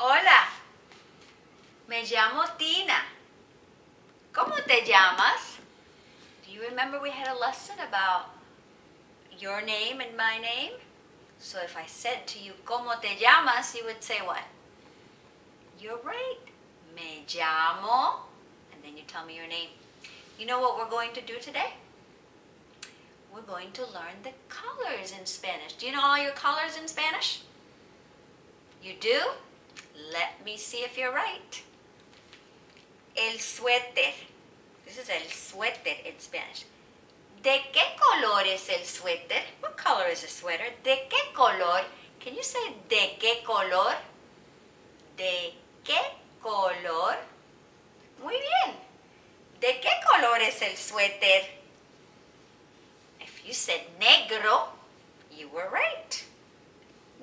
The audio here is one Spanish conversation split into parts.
Hola, me llamo Tina. ¿Cómo te llamas? Do you remember we had a lesson about your name and my name? So if I said to you, ¿Cómo te llamas? You would say what? You're right. Me llamo. And then you tell me your name. You know what we're going to do today? We're going to learn the colors in Spanish. Do you know all your colors in Spanish? You do? Let me see if you're right. El suéter. This is el suéter in Spanish. ¿De qué color es el suéter? What color is a sweater? ¿De qué color? Can you say de qué color? ¿De qué color? Muy bien. ¿De qué color es el suéter? If you said negro, you were right.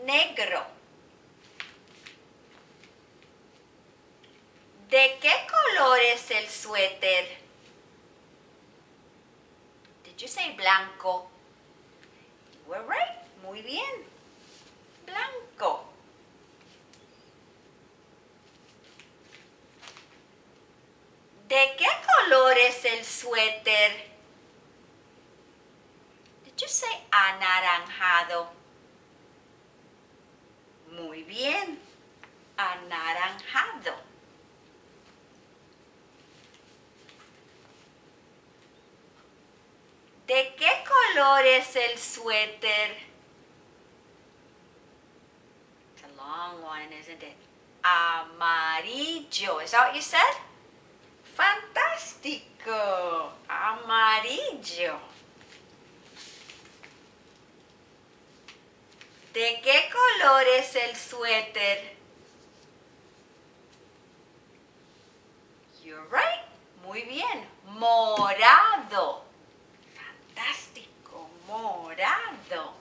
Negro. ¿De qué color es el suéter? Did you say blanco? You were right. Muy bien. Blanco. ¿De qué color es el suéter? Did you say anaranjado? Muy bien. Anaranjado. ¿De qué color es el suéter? It's a long one, isn't it? Amarillo. Is that what you said? Fantástico. Amarillo. ¿De qué color es el suéter? You're right. Muy bien. Morado. Fantástico. Morado.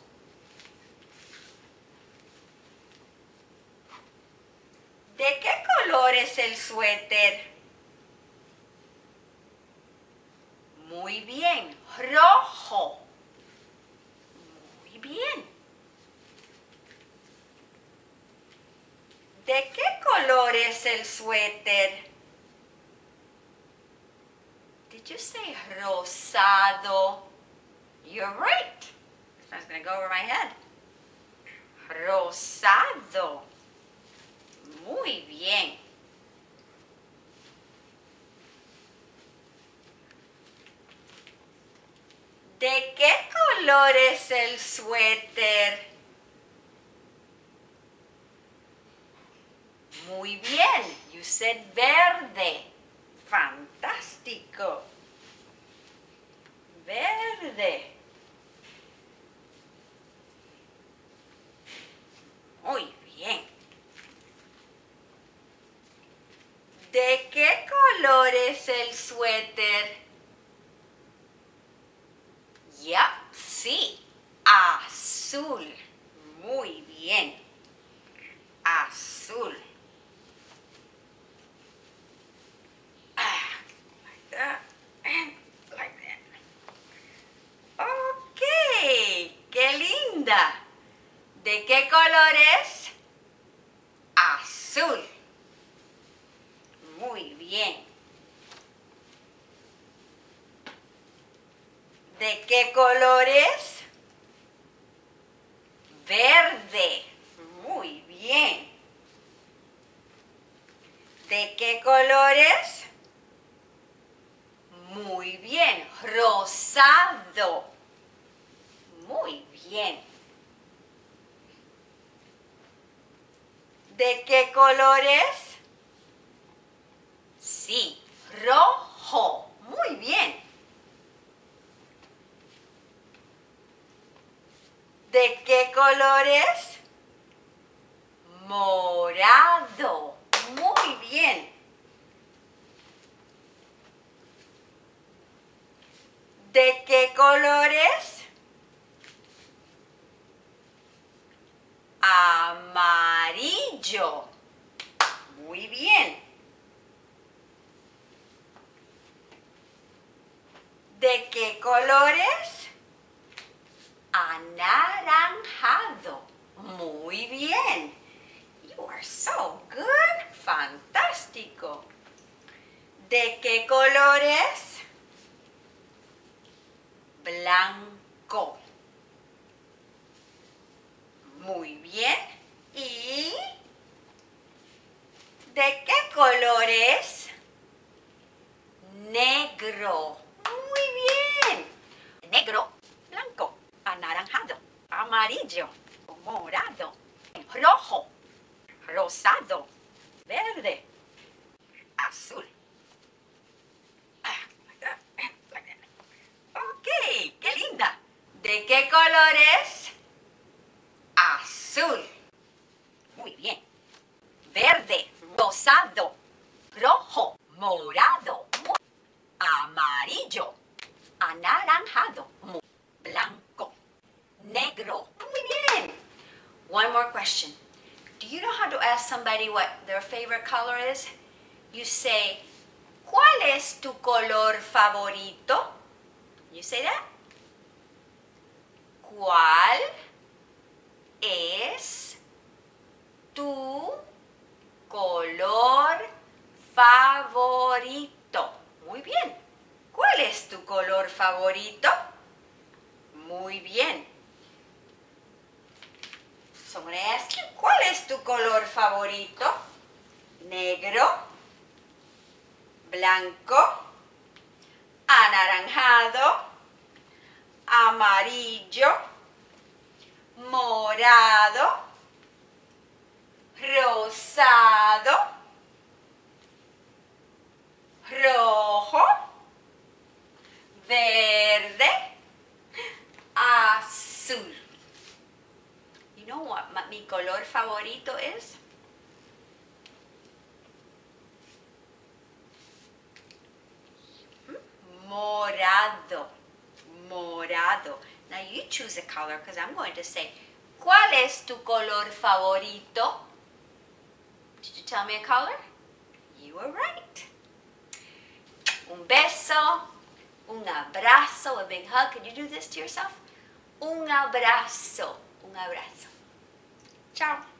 ¿De qué color es el suéter? Muy bien. Rojo. Muy bien. ¿De qué color es el suéter? Did you say rosado? You're right. This one's going to go over my head. Rosado. Muy bien. ¿De qué el suéter? Muy bien. You said verde. Fantástico. Verde. Muy bien. ¿De qué color es el suéter? Azul. Muy bien. Azul. Qué linda. ¿De qué color es? Azul. Muy bien. ¿De qué color es? Verde. Muy bien. ¿De qué color es? Muy bien. Rosado. Muy bien. ¿De qué color es? Sí, rojo. Muy bien. ¿De qué color es? Morado. Muy bien. ¿De qué color es? Amarillo. Muy bien. You are so good. Fantástico. ¿De qué color es? Blanco. Muy bien. ¿Y de qué color es? Negro. Muy bien. Negro, blanco, anaranjado, amarillo morado, rojo, rosado, verde, azul. Ok, qué linda. ¿De qué color es? Azul. Muy bien. Verde, rosado, rojo, morado, amarillo, anaranjado, blanco, negro. One more question. Do you know how to ask somebody what their favorite color is? You say, ¿cuál es tu color favorito? You say that? ¿Cuál es tu color favorito? Muy bien. ¿Cuál es tu color favorito? Muy bien. ¿Cuál es tu color favorito? Negro, blanco, anaranjado, amarillo, morado, rosado, rojo, verde, azul. You know what ma- mi color favorito es? Morado. Morado. Now you choose a color because I'm going to say, ¿cuál es tu color favorito? Did you tell me a color? You were right. Un beso, un abrazo, a big hug. Can you do this to yourself? Un abrazo, un abrazo. Tchau!